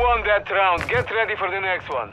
won that round. Get ready for the next one.